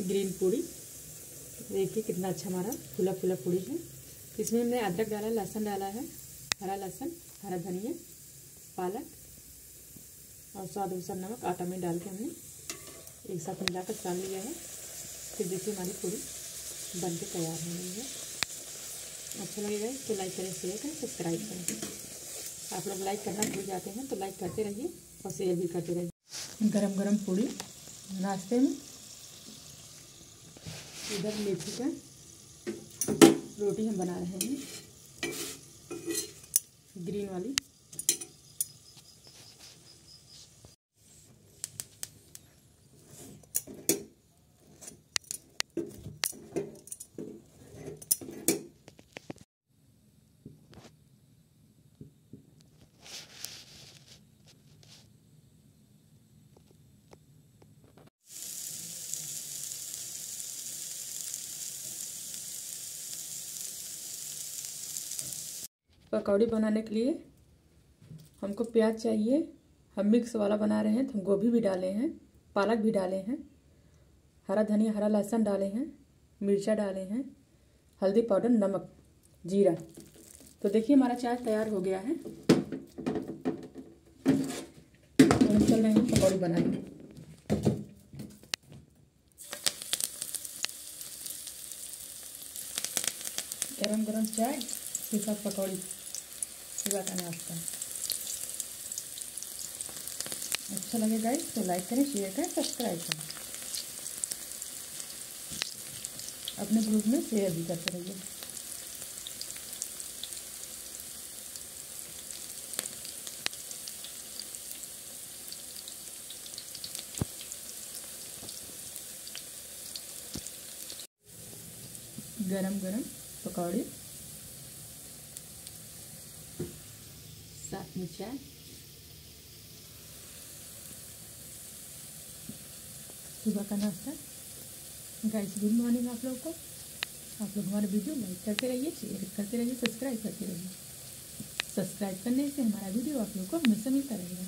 Green पूड़ी। देखिए कितना अच्छा हमारा फूला फूला पूड़ी है। इसमें हमने अदरक डाला, लहसुन डाला है, हरा लहसुन, हरा धनिया, पालक और स्वाद अनुसार नमक, आटा में डाल के हमने एक साथ मिलाकर डाल लिया है। फिर देखिए हमारी पूड़ी बन के तैयार हो गई है। अच्छा लगेगा तो लाइक करें शेयर करें सब्सक्राइब करें। आप लोग लाइक करना भूल जाते हैं तो लाइक करते रहिए और शेयर भी करते रहिए। गरम गरम पूड़ी नाश्ते में। इधर मेथी का रोटी हम बना रहे हैं। ग्रीन वाली। पकौड़ी बनाने के लिए हमको प्याज चाहिए। हम मिक्स वाला बना रहे हैं तो हम गोभी भी डाले हैं, पालक भी डाले हैं, हरा धनिया, हरा लहसुन डाले हैं, मिर्चा डाले हैं, हल्दी पाउडर, नमक, जीरा। तो देखिए हमारा चाय तैयार हो गया है। हम चल रहे हैं पकौड़ी बनाने। गरम गरम चाय। साथ पकौड़ी सुबह का नाश्ता अच्छा लगे गाइस तो लाइक करें शेयर करें सब्सक्राइब करें अपने ग्रुप में शेयर भी करते रहिए गरम गरम पकौड़ी साथ में चाय सुबह का नाश्ता गाइस गुड मॉर्निंग आप लोगों को आप लोग हमारे वीडियो लाइक करते रहिए शेयर करते रहिए। सब्सक्राइब करते रहिए सब्सक्राइब करने से हमारा वीडियो आप लोग को हमेशा मिलता रहेगा